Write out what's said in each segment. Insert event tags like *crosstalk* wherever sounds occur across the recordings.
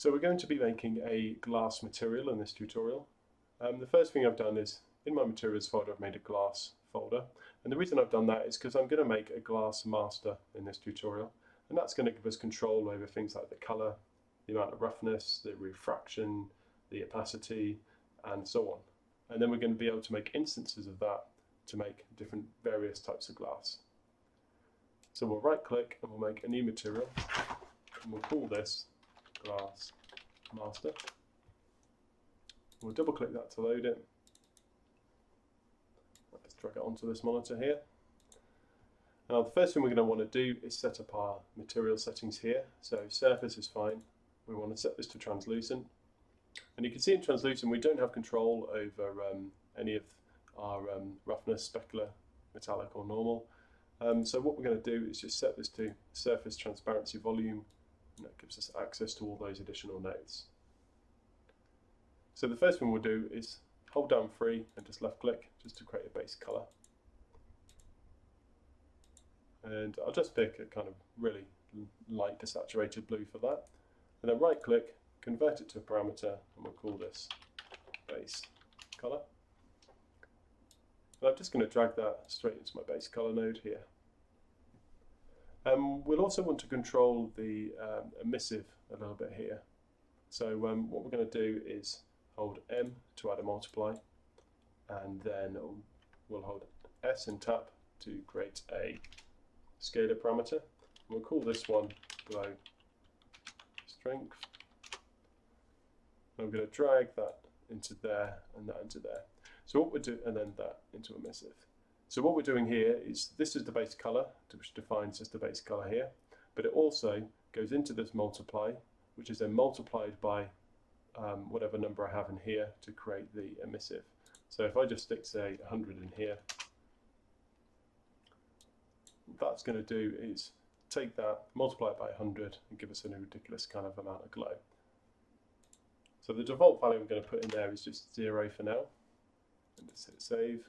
So we're going to be making a glass material in this tutorial. Um, the first thing I've done is in my materials folder I've made a glass folder and the reason I've done that is because I'm going to make a glass master in this tutorial and that's going to give us control over things like the colour, the amount of roughness, the refraction, the opacity and so on. And then we're going to be able to make instances of that to make different various types of glass. So we'll right click and we'll make a new material and we'll call this glass master. We'll double click that to load it. Let's drag it onto this monitor here. Now the first thing we're going to want to do is set up our material settings here. So surface is fine. We want to set this to translucent. And you can see in translucent we don't have control over um, any of our um, roughness, specular, metallic or normal. Um, so what we're going to do is just set this to surface transparency volume and that gives us access to all those additional nodes. So the first thing we'll do is hold down free and just left click just to create a base colour. And I'll just pick a kind of really light desaturated blue for that. And then right click, convert it to a parameter and we'll call this base colour. And I'm just going to drag that straight into my base colour node here. Um, we'll also want to control the um, emissive a little bit here. So um, what we're going to do is hold M to add a multiply and then we'll hold S and tap to create a scalar parameter. We'll call this one glow strength. I'm going to drag that into there and that into there. So what we're doing, and then that into emissive. So what we're doing here is this is the base color, which defines just the base color here, but it also goes into this multiply, which is then multiplied by um, whatever number I have in here to create the emissive. So if I just stick, say, 100 in here, that's going to do is take that, multiply it by 100, and give us a ridiculous kind of amount of glow. So the default value I'm going to put in there is just 0 for now, and just hit save.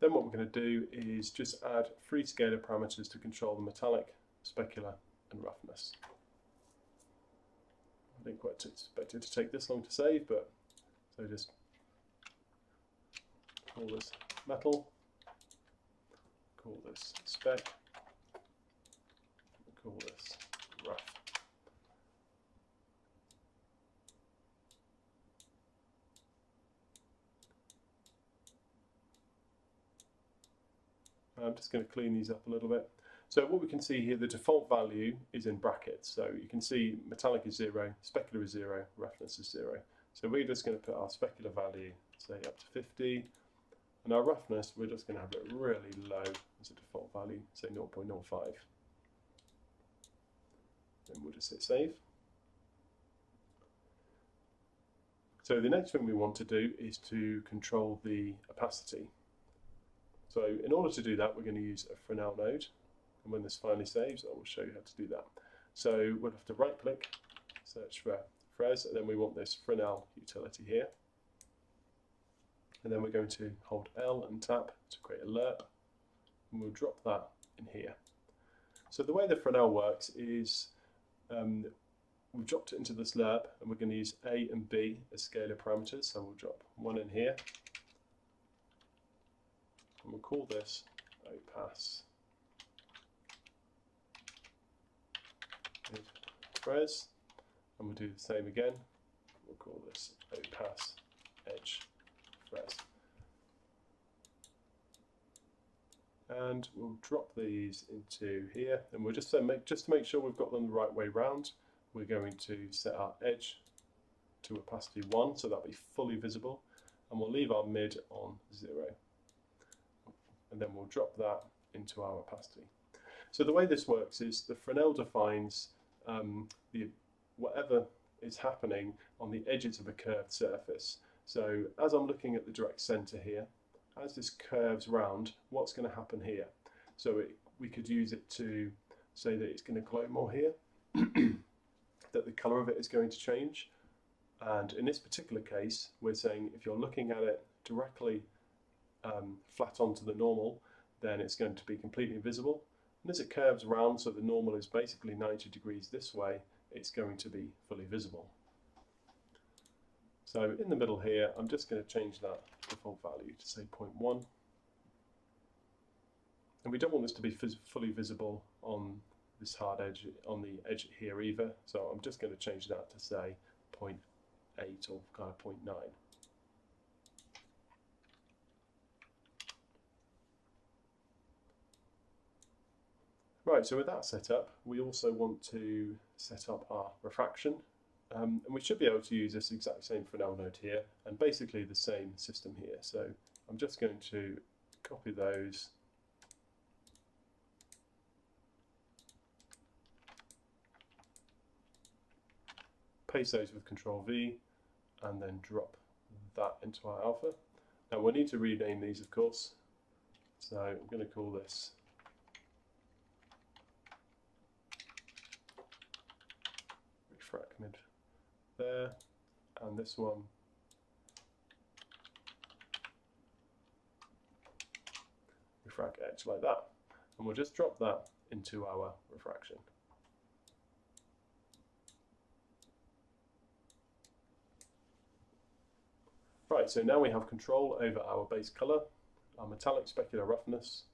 Then what we're going to do is just add three scalar parameters to control the metallic, specular, and roughness. I didn't quite expect it to take this long to save, but so just call this metal, call this spec, call this rough. I'm just going to clean these up a little bit. So what we can see here, the default value is in brackets. So you can see metallic is zero, specular is zero, roughness is zero. So we're just going to put our specular value, say up to 50, and our roughness, we're just going to have it really low as a default value, say 0.05. Then we'll just hit save. So the next thing we want to do is to control the opacity. So in order to do that, we're going to use a Fresnel node. And when this finally saves, I will show you how to do that. So we'll have to right click, search for Fres, and then we want this Fresnel utility here. And then we're going to hold L and tap to create a lerp, and we'll drop that in here. So the way the Fresnel works is um, we've dropped it into this lerp, and we're going to use A and B as scalar parameters. So we'll drop one in here, and we'll call this opass Fres, and we'll do the same again. We'll call this opass edge Fres. And we'll drop these into here, and we'll just uh, make just to make sure we've got them the right way round. We're going to set our edge to opacity one, so that'll be fully visible, and we'll leave our mid on zero and then we'll drop that into our opacity. So the way this works is the Fresnel defines um, the whatever is happening on the edges of a curved surface. So as I'm looking at the direct center here, as this curves round, what's going to happen here? So it, we could use it to say that it's going to glow more here, *clears throat* that the color of it is going to change. And in this particular case, we're saying if you're looking at it directly um, flat onto the normal, then it's going to be completely invisible. And as it curves around, so the normal is basically 90 degrees this way, it's going to be fully visible. So in the middle here, I'm just going to change that default value to say 0.1. And we don't want this to be fully visible on this hard edge, on the edge here either. So I'm just going to change that to say 0.8 or kind of 0.9. Right, so with that set up, we also want to set up our refraction. Um, and we should be able to use this exact same Fresnel node here, and basically the same system here. So I'm just going to copy those paste those with Control V, and then drop that into our alpha. Now we'll need to rename these, of course. So I'm going to call this refract there, and this one refract edge like that. And we'll just drop that into our refraction. Right, so now we have control over our base colour, our metallic specular roughness,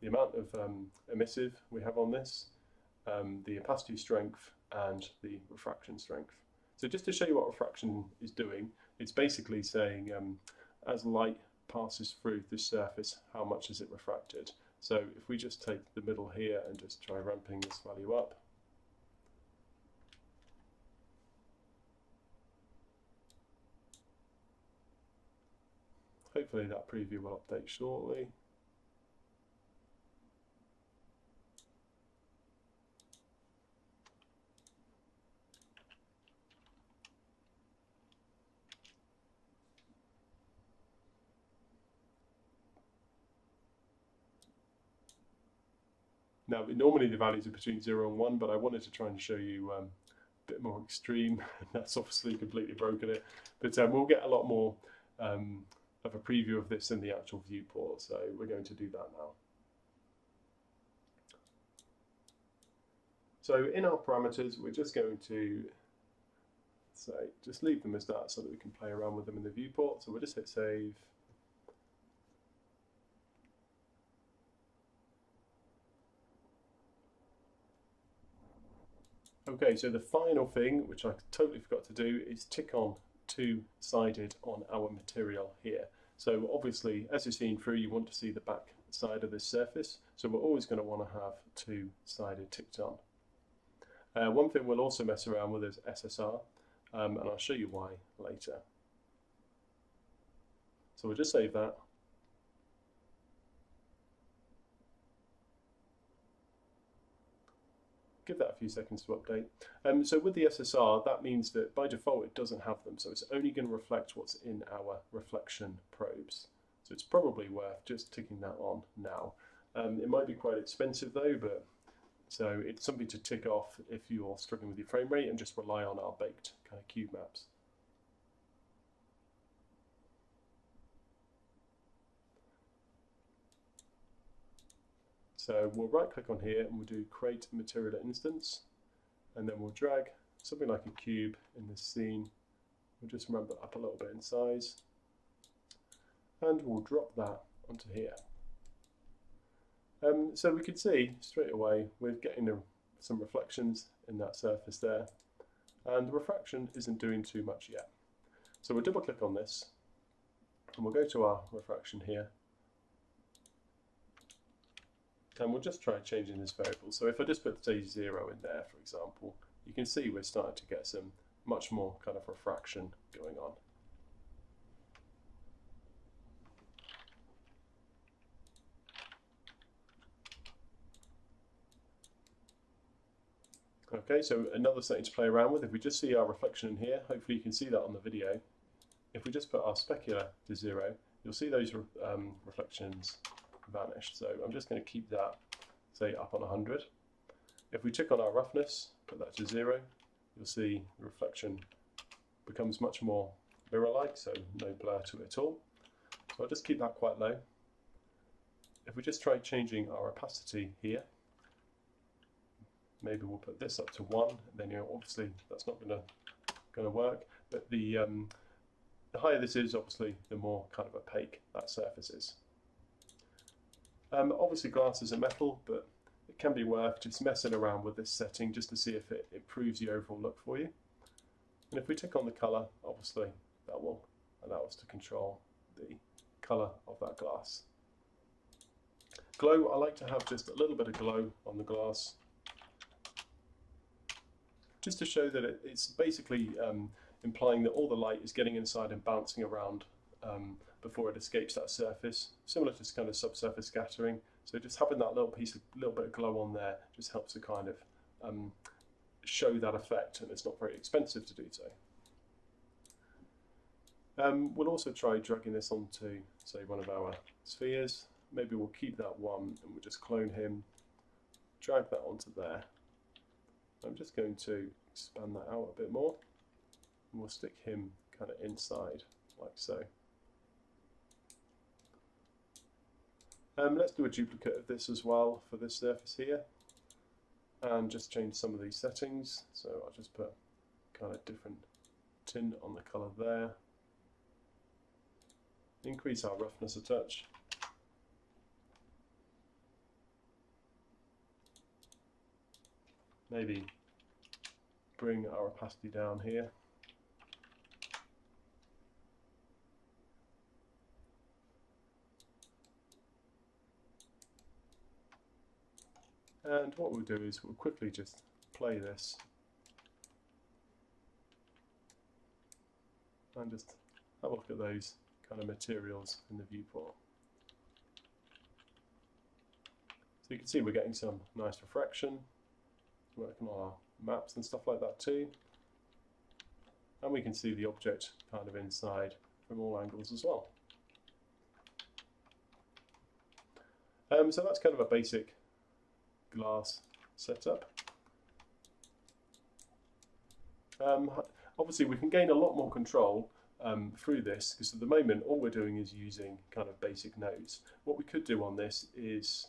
the amount of um, emissive we have on this, um, the opacity strength, and the refraction strength. So just to show you what refraction is doing, it's basically saying um, as light passes through this surface, how much is it refracted? So if we just take the middle here and just try ramping this value up, Hopefully that preview will update shortly. Now, normally the values are between 0 and 1, but I wanted to try and show you um, a bit more extreme. *laughs* That's obviously completely broken it. But um, we'll get a lot more um, of a preview of this in the actual viewport, so we're going to do that now. So in our parameters, we're just going to say, just leave them as that so that we can play around with them in the viewport. So we'll just hit save. Okay, so the final thing, which I totally forgot to do, is tick on two-sided on our material here. So obviously, as you're seeing through, you want to see the back side of this surface. So we're always going to want to have two-sided ticked on. Uh, one thing we'll also mess around with is SSR, um, and I'll show you why later. So we'll just save that. Give that a few seconds to update. Um, so with the SSR, that means that by default it doesn't have them, so it's only going to reflect what's in our reflection probes. So it's probably worth just ticking that on now. Um, it might be quite expensive though, but so it's something to tick off if you're struggling with your frame rate and just rely on our baked kind of cube maps. So we'll right click on here and we'll do create material instance and then we'll drag something like a cube in this scene. We'll just ramp it up a little bit in size and we'll drop that onto here. Um, so we can see straight away we're getting a, some reflections in that surface there and the refraction isn't doing too much yet. So we'll double click on this and we'll go to our refraction here and we'll just try changing this variable. So if I just put say 0 in there, for example, you can see we're starting to get some much more kind of refraction going on. Okay, so another setting to play around with, if we just see our reflection in here, hopefully you can see that on the video. If we just put our specular to zero, you'll see those um, reflections vanished. So I'm just going to keep that, say, up on 100. If we tick on our roughness, put that to zero, you'll see the reflection becomes much more mirror-like, so no blur to it at all. So I'll just keep that quite low. If we just try changing our opacity here, maybe we'll put this up to one. Then you know, obviously that's not going to going to work. But the um, the higher this is, obviously, the more kind of opaque that surface is. Um, obviously, glass is a metal, but it can be worth just messing around with this setting just to see if it improves the overall look for you. And if we tick on the colour, obviously that will allow us to control the colour of that glass. Glow, I like to have just a little bit of glow on the glass just to show that it, it's basically um, implying that all the light is getting inside and bouncing around um, before it escapes that surface, similar to kind of subsurface scattering. So just having that little piece of little bit of glow on there just helps to kind of um, show that effect, and it's not very expensive to do so. Um, we'll also try dragging this onto, say, one of our spheres. Maybe we'll keep that one and we'll just clone him, drag that onto there. I'm just going to expand that out a bit more and we'll stick him kind of inside like so. Um, let's do a duplicate of this as well for this surface here and just change some of these settings. So I'll just put kind of different tint on the colour there. Increase our roughness a touch. Maybe bring our opacity down here. And what we'll do is we'll quickly just play this and just have a look at those kind of materials in the viewport. So you can see we're getting some nice refraction, working on our maps and stuff like that too. And we can see the object kind of inside from all angles as well. Um, so that's kind of a basic glass setup. Um, obviously we can gain a lot more control um, through this because at the moment all we're doing is using kind of basic nodes. What we could do on this is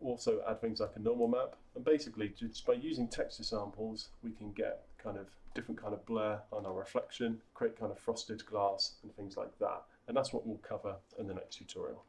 also add things like a normal map and basically just by using texture samples we can get kind of different kind of blur on our reflection, create kind of frosted glass and things like that and that's what we'll cover in the next tutorial.